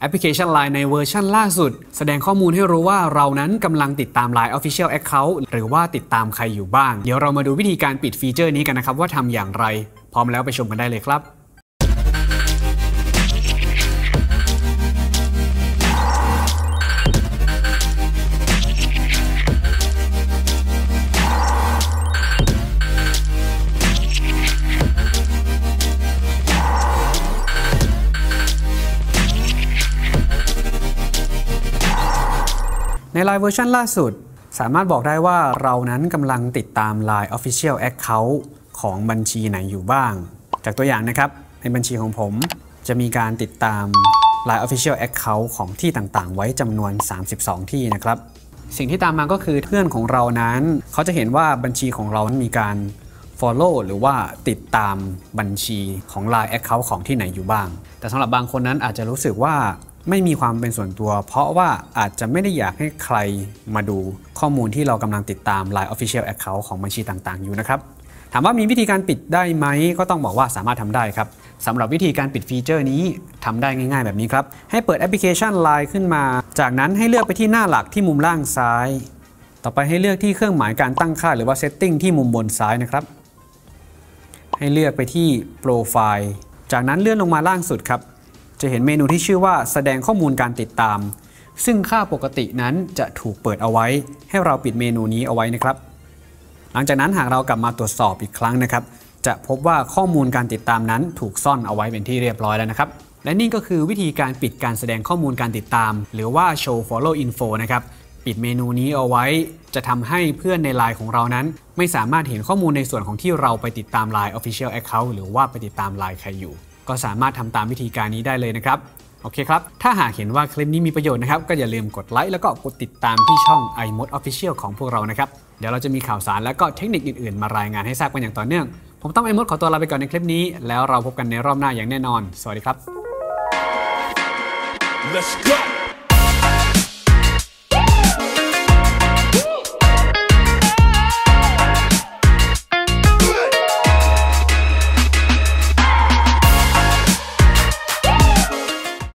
แอปพลิเคชัน Line ในเวอร์ชันล่าสุด แสดงข้อมูลให้รู้ว่าเรานั้นกำลังติดตาม Line Official Account หรือว่าติดตามใครอยู่บ้าง เดี๋ยวเรามาดูวิธีการปิดฟีเจอร์นี้กันนะครับว่าทำอย่างไร พร้อมแล้วไปชมกันได้เลยครับ ใน Line เวอร์ชันล่าสุด สามารถบอกได้ว่าเรานั้นกำลังติดตาม Line Official Account ของบัญชีไหนอยู่บ้าง จากตัวอย่างนะครับ ในบัญชีของผมจะมีการติดตาม Line Official Account ของที่ต่างๆ ไว้จำนวน 32 ที่นะครับ สิ่งที่ตามมาก็คือเพื่อนของเรานั้น เขาจะเห็นว่าบัญชีของเรานั้นมีการ Follow หรือว่าติดตามบัญชีของ Line Account ของที่ไหนอยู่บ้าง แต่สำหรับบางคนนั้นอาจจะรู้สึกว่า ไม่มีความเป็นส่วนตัว เพราะว่าอาจจะไม่ได้อยากให้ใครมาดูข้อมูลที่เรากำลังติดตาม Line Official Account ของบัญชีต่างๆ อยู่นะครับถามว่ามีวิธีการปิดได้ไหมก็ต้องบอกว่าสามารถทำได้ครับสำหรับวิธีการปิดฟีเจอร์นี้ทำได้ง่าย ๆ แบบนี้ครับ ให้เปิดแอปพลิเคชัน Line ขึ้นมา จากนั้นให้เลือกไปที่หน้าหลักที่มุมล่างซ้าย ต่อไปให้เลือกที่เครื่องหมายการตั้งค่าหรือว่า Setting ที่มุมบนซ้ายนะครับ ให้เลือกไปที่โปรไฟล์จากนั้นเลื่อนลงมาล่างสุดครับ จะเห็นเมนูที่ชื่อว่าแสดงข้อมูลการติดตาม ซึ่งค่าปกตินั้นจะถูกเปิดเอาไว้ ให้เราปิดเมนูนี้เอาไว้นะครับ หลังจากนั้นหากเรากลับมาตรวจสอบอีกครั้งนะครับ จะพบว่าข้อมูลการติดตามนั้นถูกซ่อนเอาไว้เป็นที่เรียบร้อยแล้วนะครับ และนี่ก็คือวิธีการปิดการแสดงข้อมูลการติดตาม หรือว่า show follow info นะครับปิดเมนูนี้เอาไว้ จะทำให้เพื่อนในไลน์ของเรานั้น ไม่สามารถเห็นข้อมูลในส่วนของที่เราไปติดตาม Line Official Account หรือว่าไปติดตามไลน์ใครอยู่ ก็สามารถทำตามวิธีการนี้ได้เลยนะครับโอเคครับ ถ้าหากเห็นว่าคลิปนี้มีประโยชน์นะครับ ก็อย่าลืมกดไลค์แล้วก็กดติดตามที่ช่อง iMod Official ของพวกเรานะครับ เดี๋ยวเราจะมีข่าวสารและก็เทคนิคอื่นๆ มารายงานให้ทราบกันอย่างต่อเนื่อง ผมต้องไอมดขอตัวลาไปก่อนในคลิปนี้ แล้วเราพบกันในรอบหน้าอย่างแน่นอน สวัสดีครับ Let's go.